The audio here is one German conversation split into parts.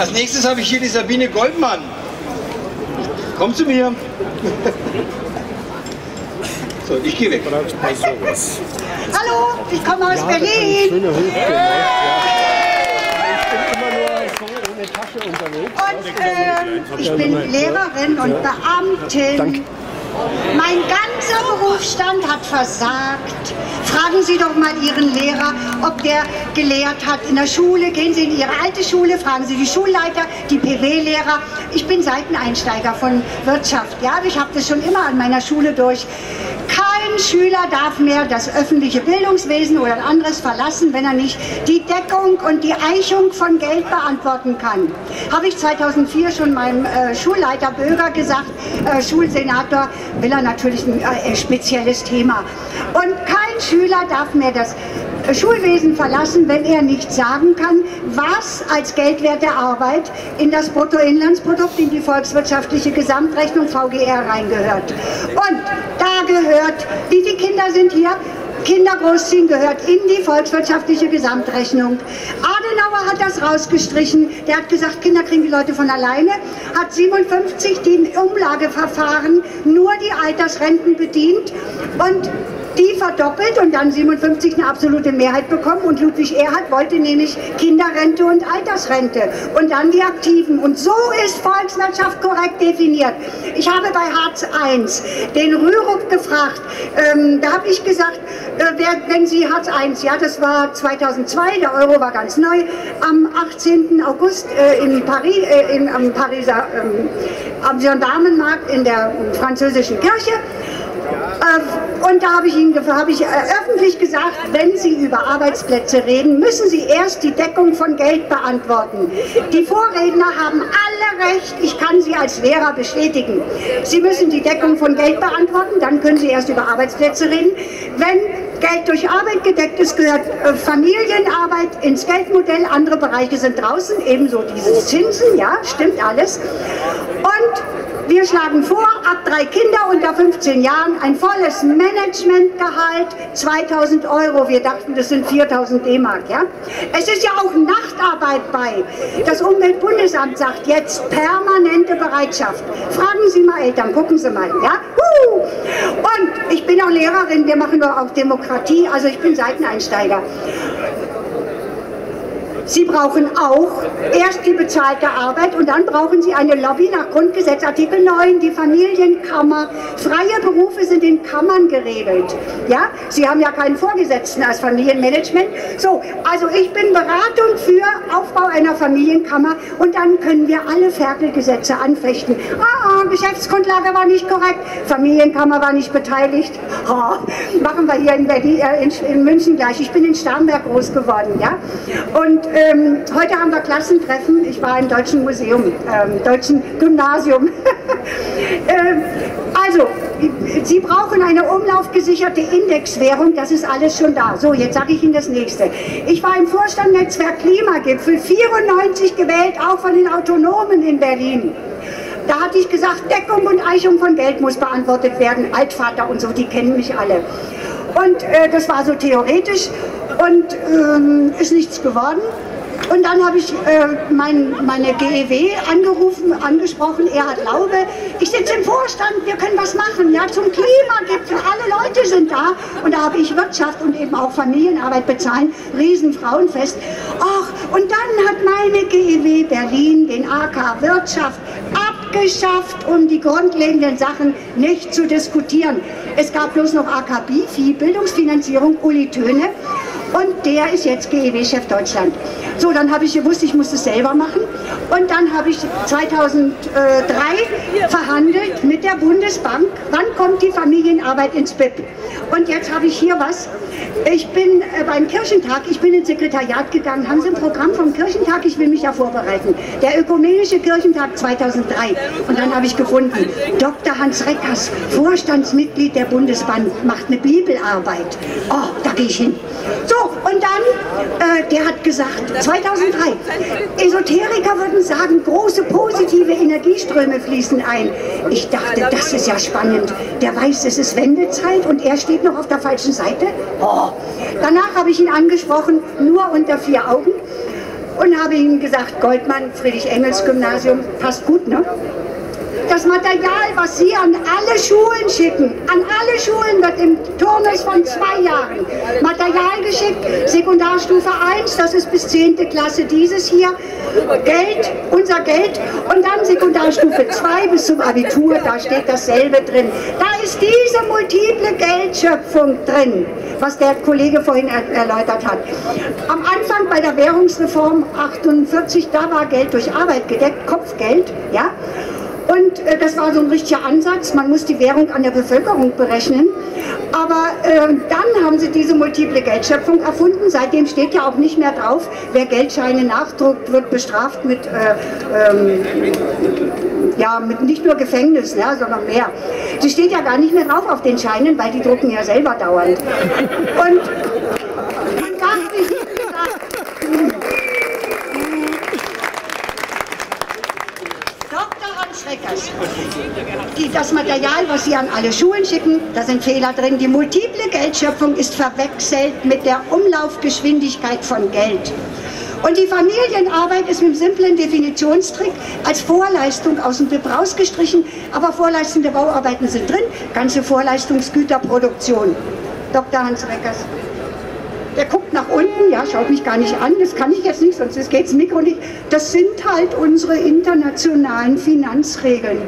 Als nächstes habe ich hier die Sabine Goldmann. Komm zu mir. So, ich gehe weg. Hallo, ich komme aus Berlin. Schöne Hüfte, ne? Ich bin immer nur so ohne Tasche unterwegs. Und äh, ich bin Lehrerin und Beamtin. Danke. Mein ganzer Berufsstand hat versagt. Fragen Sie doch mal Ihren Lehrer, ob der gelehrt hat in der Schule. Gehen Sie in Ihre alte Schule, fragen Sie die Schulleiter, die PW-Lehrer. Ich bin Seiteneinsteiger von Wirtschaft. Ja, ich habe das schon immer an meiner Schule durch. Kein Schüler darf mehr das öffentliche Bildungswesen oder ein anderes verlassen, wenn er nicht die Deckung und die Eichung von Geld beantworten kann. Habe ich 2004 schon meinem äh, Schulleiter Böger gesagt, äh, Schulsenator, will er natürlich ein äh, spezielles Thema. Und kein Schüler darf mehr das Schulwesen verlassen, wenn er nicht sagen kann, was als Geldwert der Arbeit in das Bruttoinlandsprodukt, in die volkswirtschaftliche Gesamtrechnung VGR reingehört. Und gehört, viele Kinder sind hier? Kinder großziehen gehört in die volkswirtschaftliche Gesamtrechnung. Adenauer hat das rausgestrichen. Der hat gesagt, Kinder kriegen die Leute von alleine. Hat 57 die Umlageverfahren nur die Altersrenten bedient. Und die verdoppelt und dann 57 eine absolute Mehrheit bekommen und Ludwig Erhard wollte nämlich Kinderrente und Altersrente und dann die Aktiven und so ist Volkswirtschaft korrekt definiert. Ich habe bei Hartz I den Rürup gefragt, ähm, da habe ich gesagt, äh, wer, wenn Sie Hartz I, ja das war 2002, der Euro war ganz neu, am 18. August äh, in Paris, äh, in, am Pariser, ähm, am Gendarmenmarkt in der französischen Kirche äh, und da habe ich Ihnen hab ich, äh, öffentlich gesagt, wenn Sie über Arbeitsplätze reden, müssen Sie erst die Deckung von Geld beantworten. Die Vorredner haben alle recht, ich kann Sie als Lehrer bestätigen. Sie müssen die Deckung von Geld beantworten, dann können Sie erst über Arbeitsplätze reden. Wenn Geld durch Arbeit gedeckt ist, gehört äh, Familienarbeit ins Geldmodell, andere Bereiche sind draußen, ebenso diese Zinsen, ja, stimmt alles. Und wir schlagen vor, ab drei Kinder unter 15 Jahren ein volles Managementgehalt, 2000 Euro. Wir dachten, das sind 4000 D-Mark. Ja? Es ist ja auch Nachtarbeit bei. Das Umweltbundesamt sagt jetzt permanente Bereitschaft. Fragen Sie mal Eltern, gucken Sie mal. Ja? Und ich bin auch Lehrerin, wir machen doch auch Demokratie, also ich bin Seiteneinsteiger. Sie brauchen auch erst die bezahlte Arbeit und dann brauchen Sie eine Lobby nach Grundgesetz Artikel 9, die Familienkammer. Freie Berufe sind in Kammern geregelt. Ja? Sie haben ja keinen Vorgesetzten als Familienmanagement. So, also ich bin Beratung für Aufbau einer Familienkammer und dann können wir alle Ferkelgesetze anfechten. Ah, Geschäftsgrundlage war nicht korrekt, Familienkammer war nicht beteiligt. Oh, machen wir hier in, Berlin, äh, in, in, München gleich. Ich bin in Starnberg groß geworden. Ja? Und ähm, heute haben wir Klassentreffen. Ich war im Deutschen Museum, ähm, Deutschen Gymnasium. ähm, also, Sie brauchen eine umlaufgesicherte Indexwährung, das ist alles schon da. So, jetzt sage ich Ihnen das nächste. Ich war im Vorstand Netzwerk Klimagipfel, 94 gewählt, auch von den Autonomen in Berlin. Da hatte ich gesagt, Deckung und Eichung von Geld muss beantwortet werden. Altvater und so, die kennen mich alle. Und äh, das war so theoretisch und ähm, ist nichts geworden. Und dann habe ich äh, mein, meine GEW angerufen, angesprochen, Erhard Laube, ich sitze im Vorstand, wir können was machen, ja, zum Klimagipfel, alle Leute sind da. Und da habe ich Wirtschaft und eben auch Familienarbeit bezahlen, Riesenfrauenfest. Ach, und dann hat meine GEW Berlin den AK Wirtschaft abgeschafft, um die grundlegenden Sachen nicht zu diskutieren. Es gab bloß noch AK BIFI, Bildungsfinanzierung, Uli Töne. Und der ist jetzt GEW-Chef Deutschland. So, dann habe ich gewusst, ich muss es selber machen. Und dann habe ich 2003 verhandelt mit der Bundesbank, wann kommt die Familienarbeit ins BIP. Und jetzt habe ich hier was. Ich bin äh, beim Kirchentag, ich bin ins Sekretariat gegangen, haben Sie ein Programm vom Kirchentag, ich will mich ja vorbereiten. Der Ökumenische Kirchentag 2003. Und dann habe ich gefunden, Dr. Hans Reckers, Vorstandsmitglied der Bundesbank, macht eine Bibelarbeit. Oh, da gehe ich hin. So, und dann, äh, der hat gesagt, 2003, Esoteriker würden sagen, große positive Energieströme fließen ein. Ich dachte, das ist ja spannend. Der weiß, es ist Wendezeit und er steht noch auf der falschen Seite. Oh. Danach habe ich ihn angesprochen, nur unter vier Augen. und habe ihm gesagt, Goldmann, Friedrich-Engels-Gymnasium, passt gut, ne? Das Material, was Sie an alle Schulen schicken, an alle Schulen wird im Turnus von zwei Jahren Material geschickt, Sekundarstufe 1, das ist bis 10. Klasse dieses hier, Geld, unser Geld und dann Sekundarstufe 2 bis zum Abitur, da steht dasselbe drin. Da ist diese multiple Geldschöpfung drin, was der Kollege vorhin er erläutert hat. Am Anfang bei der Währungsreform 48, da war Geld durch Arbeit gedeckt, Kopfgeld, ja, und äh, das war so ein richtiger Ansatz. Man muss die Währung an der Bevölkerung berechnen. Aber äh, dann haben sie diese multiple Geldschöpfung erfunden. Seitdem steht ja auch nicht mehr drauf, wer Geldscheine nachdruckt, wird bestraft mit, äh, ähm, ja, mit nicht nur Gefängnis, ja, sondern mehr. Sie steht ja gar nicht mehr drauf auf den Scheinen, weil die drucken ja selber dauernd. Und man darf nicht Schreckers. Die, das Material, was Sie an alle Schulen schicken, da sind Fehler drin. Die multiple Geldschöpfung ist verwechselt mit der Umlaufgeschwindigkeit von Geld. Und die Familienarbeit ist mit einem simplen Definitionstrick als Vorleistung aus dem BIP rausgestrichen, aber Vorleistung der Bauarbeiten sind drin, ganze Vorleistungsgüterproduktion. Dr. Hans Reckers. Der guckt nach unten, ja, schaut mich gar nicht an, das kann ich jetzt nicht, sonst geht das Mikro nicht. Das sind halt unsere internationalen Finanzregeln.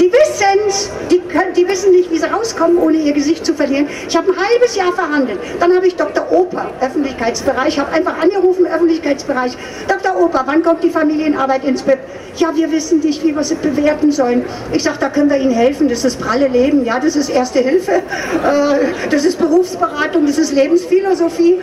Die wissen die, die wissen nicht, wie sie rauskommen, ohne ihr Gesicht zu verlieren. Ich habe ein halbes Jahr verhandelt. Dann habe ich Dr. Oper, Öffentlichkeitsbereich, habe einfach angerufen, Öffentlichkeitsbereich. Dr. Oper, wann kommt die Familienarbeit ins BIP? Ja, wir wissen nicht, wie wir sie bewerten sollen. Ich sage, da können wir Ihnen helfen. Das ist pralle Leben, ja, das ist Erste Hilfe, äh, das ist Berufsberatung, das ist Lebensphilosophie.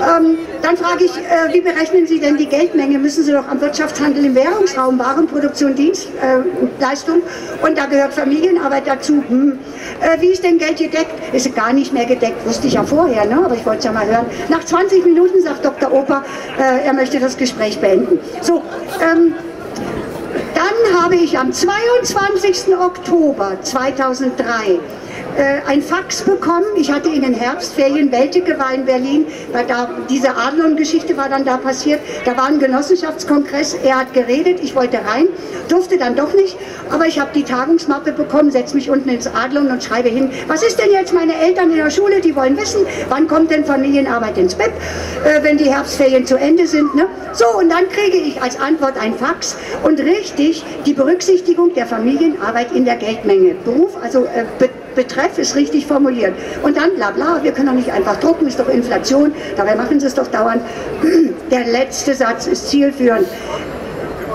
Ähm, dann frage ich, äh, wie berechnen Sie denn die Geldmenge? Müssen Sie doch am Wirtschaftshandel im Währungsraum, Warenproduktion, Dienstleistung äh, und da gehört Familienarbeit dazu. Hm. Äh, wie ist denn Geld gedeckt? Ist gar nicht mehr gedeckt, wusste ich ja vorher, ne? aber ich wollte es ja mal hören. Nach 20 Minuten sagt Dr. Oper, äh, er möchte das Gespräch beenden. So, ähm, dann habe ich am 22. Oktober 2003 äh, ein Fax bekommen. Ich hatte in den Herbstferien, Weltecke war in Berlin, weil da diese Adlon-Geschichte war dann da passiert. Da war ein Genossenschaftskongress, er hat geredet, ich wollte rein, durfte dann doch nicht, aber ich habe die Tagungsmappe bekommen, setze mich unten ins Adlon und schreibe hin, was ist denn jetzt meine Eltern in der Schule, die wollen wissen, wann kommt denn Familienarbeit ins Bett, äh, wenn die Herbstferien zu Ende sind. Ne? So, und dann kriege ich als Antwort ein Fax und richtig die Berücksichtigung der Familienarbeit in der Geldmenge. Beruf, also äh, Betreff ist richtig formuliert. Und dann bla bla, wir können doch nicht einfach drucken, ist doch Inflation, dabei machen sie es doch dauernd. Der letzte Satz ist zielführend.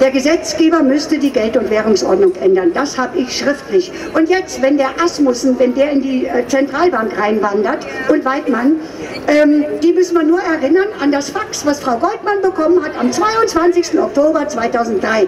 Der Gesetzgeber müsste die Geld- und Währungsordnung ändern. Das habe ich schriftlich. Und jetzt, wenn der Asmussen, wenn der in die äh, Zentralbank reinwandert und Weidmann, ähm, die müssen wir nur erinnern an das Fax, was Frau Goldmann bekommen hat am 22. Oktober 2003.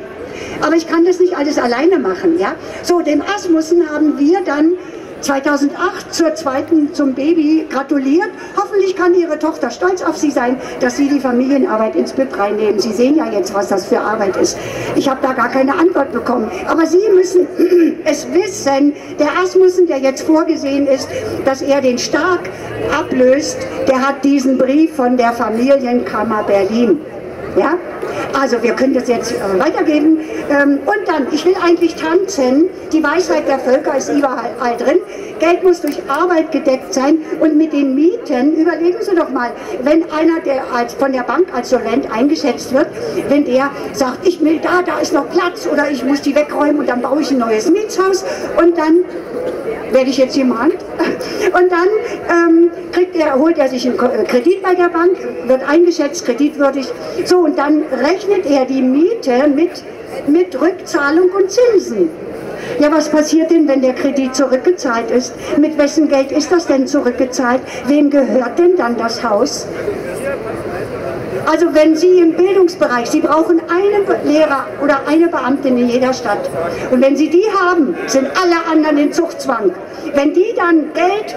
Aber ich kann das nicht alles alleine machen. Ja? So, dem Asmussen haben wir dann 2008 zur zweiten zum Baby gratuliert. Hoffentlich kann Ihre Tochter stolz auf Sie sein, dass Sie die Familienarbeit ins BIP reinnehmen. Sie sehen ja jetzt, was das für Arbeit ist. Ich habe da gar keine Antwort bekommen. Aber Sie müssen es wissen, der Asmussen, der jetzt vorgesehen ist, dass er den Stark ablöst, der hat diesen Brief von der Familienkammer Berlin. Ja? Also wir können das jetzt äh, weitergeben. Ähm, und dann, ich will eigentlich tanzen. Die Weisheit der Völker ist überall drin. Geld muss durch Arbeit gedeckt sein. Und mit den Mieten, überlegen Sie doch mal, wenn einer, der als, von der Bank als Solvent eingeschätzt wird, wenn der sagt, ich will da, da ist noch Platz oder ich muss die wegräumen und dann baue ich ein neues Mietshaus und dann werde ich jetzt jemand. Und dann ähm, kriegt er, holt er sich einen äh, Kredit bei der Bank, wird eingeschätzt, kreditwürdig. So, und dann rechnet er die Miete mit, mit Rückzahlung und Zinsen. Ja, was passiert denn, wenn der Kredit zurückgezahlt ist? Mit wessen Geld ist das denn zurückgezahlt? Wem gehört denn dann das Haus? Also wenn Sie im Bildungsbereich, Sie brauchen einen Lehrer oder eine Beamtin in jeder Stadt. Und wenn Sie die haben, sind alle anderen in Zuchtzwang. Wenn die dann Geld,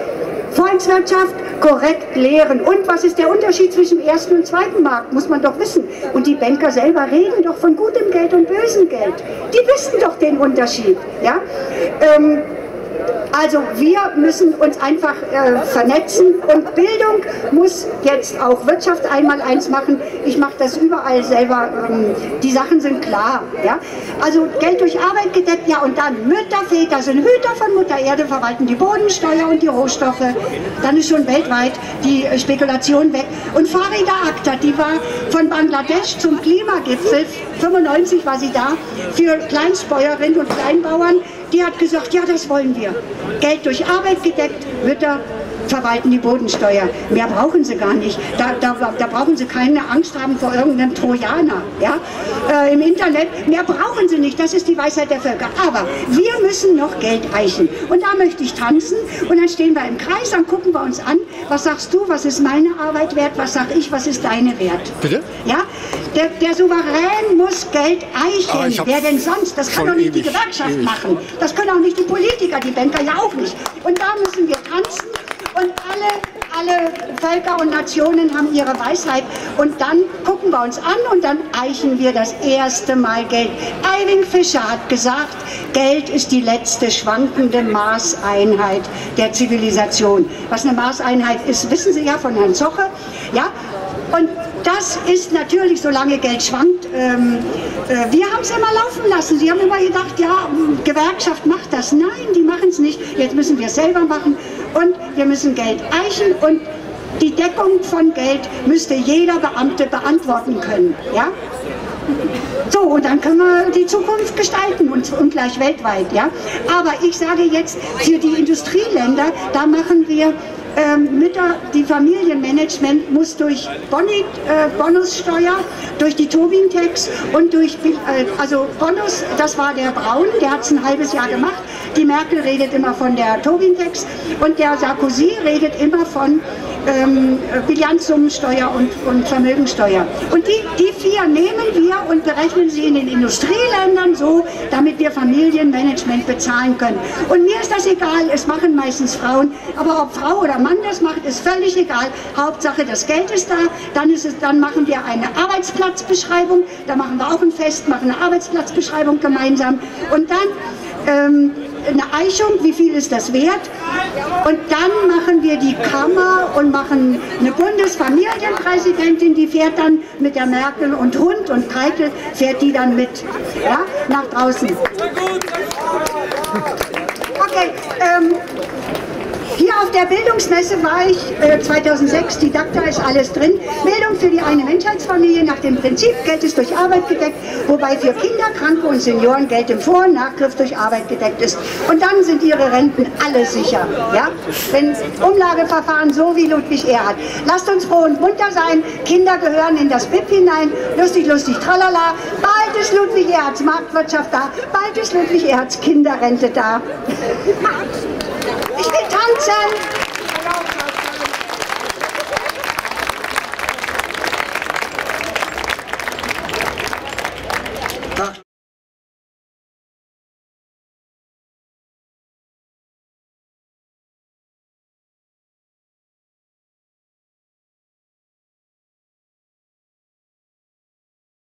Volkswirtschaft korrekt lehren. Und was ist der Unterschied zwischen dem ersten und zweiten Markt, muss man doch wissen. Und die Banker selber reden doch von gutem Geld und bösem Geld. Die wissen doch den Unterschied. Ja? Ähm, also wir müssen uns einfach äh, vernetzen und Bildung muss jetzt auch Wirtschaft einmal eins machen. Ich mache das überall selber. Ähm, die Sachen sind klar. Ja? Also Geld durch Arbeit gedeckt, ja und dann Mütter, Väter sind Hüter von Mutter Erde, verwalten die Bodensteuer und die Rohstoffe. Dann ist schon weltweit die Spekulation weg. Und Farida Akhtar, die war von Bangladesch zum Klimagipfel, 95 war sie da, für Kleinstbäuerinnen und Kleinbauern die hat gesagt, ja, das wollen wir. Geld durch Arbeit gedeckt, Mütter verwalten die Bodensteuer. Mehr brauchen sie gar nicht. Da, da, da brauchen sie keine Angst haben vor irgendeinem Trojaner ja? Äh, im Internet. Mehr brauchen sie nicht. Das ist die Weisheit der Völker. Aber wir müssen noch Geld eichen. Und da möchte ich tanzen. Und dann stehen wir im Kreis, dann gucken wir uns an. Was sagst du, was ist meine Arbeit wert? Was sag ich, was ist deine wert? Bitte? Ja? Der, der Souverän muss Geld eichen. Wer denn sonst? Das kann doch nicht ewig, die Gewerkschaft ewig. machen. Das können auch nicht die Politiker, die Banker ja auch nicht. Und da müssen wir tanzen und alle, alle Völker und Nationen haben ihre Weisheit. Und dann gucken wir uns an und dann eichen wir das erste Mal Geld. Eiling Fischer hat gesagt, Geld ist die letzte schwankende Maßeinheit der Zivilisation. Was eine Maßeinheit ist, wissen Sie ja von Herrn Zoche. Ja? Und das ist natürlich, solange Geld schwankt, ähm, äh, wir haben es immer laufen lassen. Sie haben immer gedacht, ja, Gewerkschaft macht das. Nein, die machen es nicht. Jetzt müssen wir es selber machen und wir müssen Geld eichen und die Deckung von Geld müsste jeder Beamte beantworten können. Ja? So, und dann können wir die Zukunft gestalten und, und gleich weltweit. Ja? Aber ich sage jetzt, für die Industrieländer, da machen wir ähm, Mütter, die Familienmanagement muss durch Boni, äh, Bonussteuer, durch die Tobin-Tax und durch, äh, also Bonus, das war der Braun, der hat es ein halbes Jahr gemacht. Die Merkel redet immer von der Tobin-Tax und der Sarkozy redet immer von ähm, Bilanzsummensteuer und, und Vermögensteuer. Und die, die vier nehmen wir und berechnen sie in den Industrieländern so, damit wir Familienmanagement bezahlen können. Und mir ist das egal, es machen meistens Frauen, aber ob Frau oder Mann das macht, ist völlig egal. Hauptsache das Geld ist da, dann, ist es, dann machen wir eine Arbeitsplatzbeschreibung, da machen wir auch ein Fest, machen eine Arbeitsplatzbeschreibung gemeinsam und dann ähm, eine Eichung, wie viel ist das wert? Und dann machen wir die Kammer und machen eine Bundesfamilienpräsidentin, die fährt dann mit der Merkel und Hund und Keitel, fährt die dann mit ja, nach draußen. Okay, ähm, hier auf der Bildungsmesse war ich äh, 2006, Didakta ist alles drin. Bildung für die eine Menschheitsfamilie nach dem Prinzip, Geld ist durch Arbeit gedeckt, wobei für Kinder, Kranke und Senioren Geld im Vor- und Nachgriff durch Arbeit gedeckt ist. Und dann sind ihre Renten alle sicher. Ja? Wenn Umlageverfahren so wie Ludwig Erhard. Lasst uns froh und munter sein, Kinder gehören in das BIP hinein, lustig, lustig, tralala. Bald ist Ludwig Erhards Marktwirtschaft da, bald ist Ludwig Erhards Kinderrente da. David Thompson.